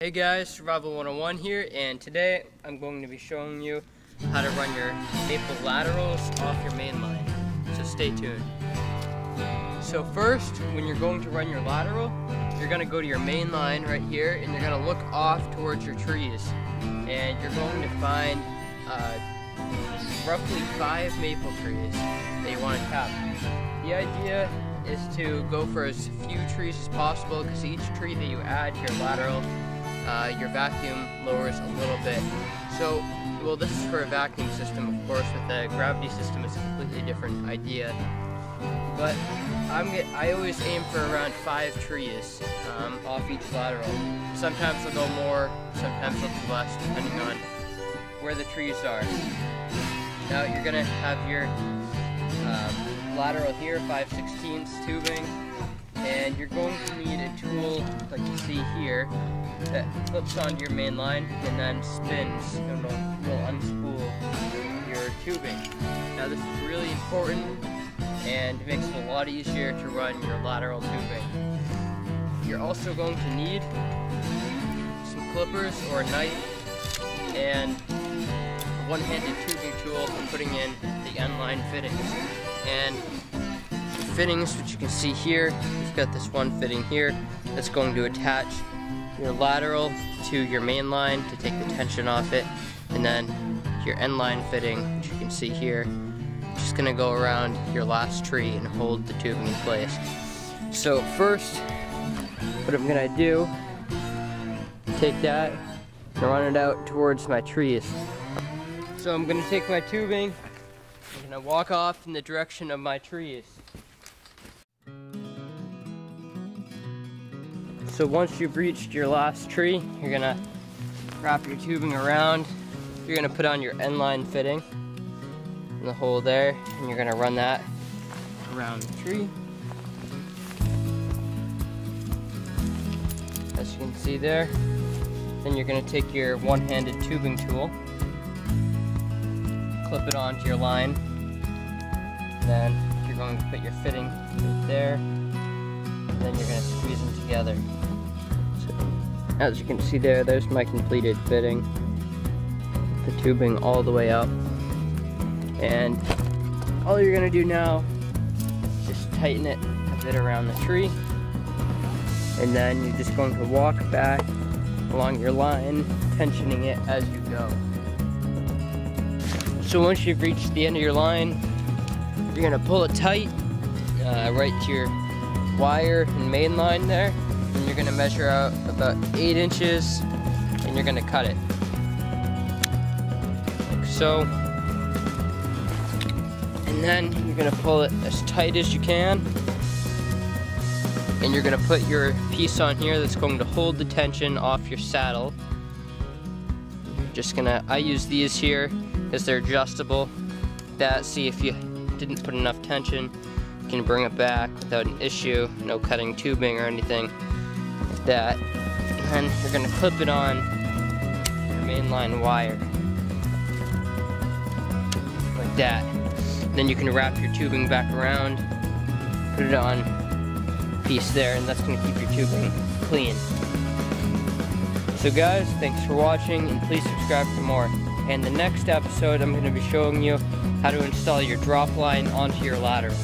Hey guys, Survival 101 here, and today I'm going to be showing you how to run your maple laterals off your main line. So stay tuned. So first, when you're going to run your lateral, you're going to go to your main line right here, and you're going to look off towards your trees. And you're going to find uh, roughly five maple trees that you want to tap. The idea is to go for as few trees as possible because each tree that you add to your lateral uh, your vacuum lowers a little bit. So, well, this is for a vacuum system, of course. With a gravity system, it's a completely different idea. But I'm get, I always aim for around five trees um, off each lateral. Sometimes I'll go more, sometimes I'll do less, depending on where the trees are. Now you're gonna have your um, lateral here, 5 16 tubing, and you're going to need a tool like you see here that clips onto your main line and then spins and will, will unspool your tubing. Now this is really important and makes it a lot easier to run your lateral tubing. You're also going to need some clippers or a knife and a one-handed tubing tool for putting in the end line fittings. And fittings, which you can see here, we've got this one fitting here that's going to attach your lateral to your main line to take the tension off it, and then your end line fitting, which you can see here, just gonna go around your last tree and hold the tubing in place. So first, what I'm gonna do, take that and run it out towards my trees. So I'm gonna take my tubing, I'm gonna walk off in the direction of my trees. So once you've reached your last tree, you're gonna wrap your tubing around. You're gonna put on your end line fitting in the hole there, and you're gonna run that around the tree. As you can see there. Then you're gonna take your one-handed tubing tool, clip it onto your line. Then you're going to put your fitting right there. Then you're gonna squeeze them together. As you can see there, there's my completed fitting. The tubing all the way up. And all you're gonna do now is just tighten it a bit around the tree. And then you're just going to walk back along your line, tensioning it as you go. So once you've reached the end of your line, you're gonna pull it tight, uh, right to your wire and main line there gonna measure out about eight inches and you're gonna cut it. Like so. And then you're gonna pull it as tight as you can. And you're gonna put your piece on here that's going to hold the tension off your saddle. You're just gonna, I use these here because they're adjustable. That, see if you didn't put enough tension, you can bring it back without an issue, no cutting tubing or anything that. And then you're gonna clip it on your mainline wire. Like that. Then you can wrap your tubing back around, put it on piece there, and that's gonna keep your tubing clean. So guys, thanks for watching, and please subscribe for more. And the next episode, I'm gonna be showing you how to install your drop line onto your lateral.